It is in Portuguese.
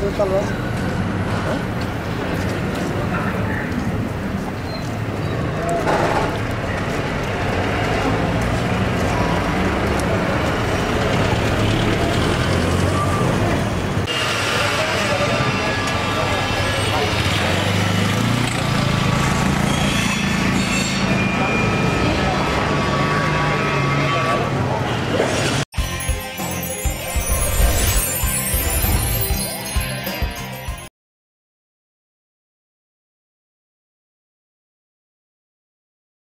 Você falou? Hã?